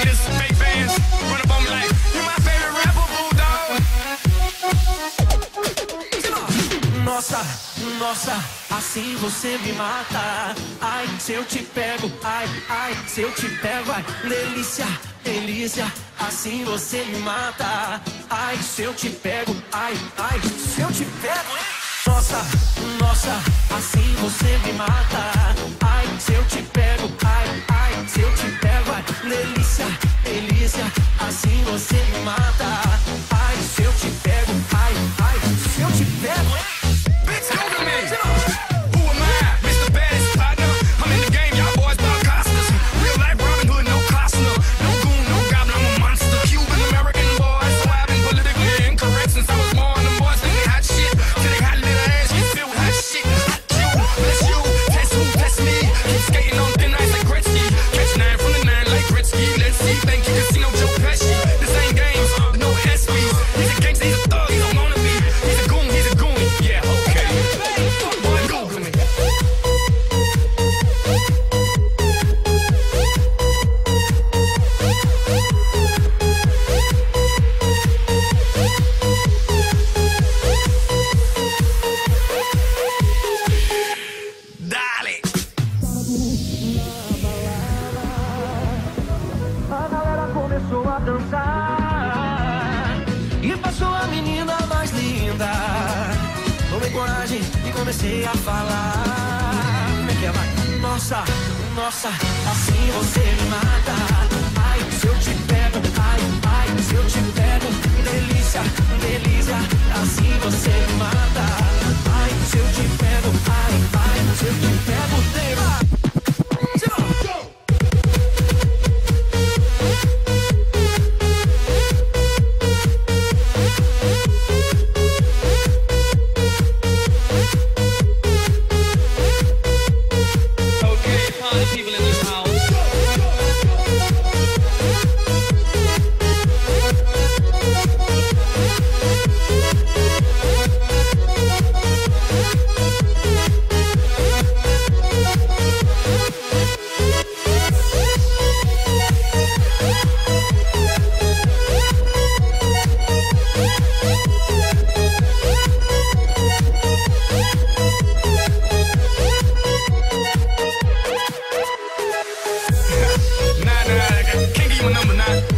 haters, fake fans, run up on me like, you my favorite rapper, bulldog. Nossa, nossa, assim você me mata. Ai, se eu te pego, ai, ai, se eu te pego, ai, delícia, delícia, assim você me mata. Ai, se eu te pego, ai, ai, se eu te pego, Nossa, nossa, assim você me mata. E passou a menina mais linda. Tomei coragem e comecei a falar. Como é que é, vai? Nossa, nossa, assim você me mata. Ai, se eu te pego, ai, ai, se eu te pego. Delícia, delícia, assim você me mata. Beamer number nine.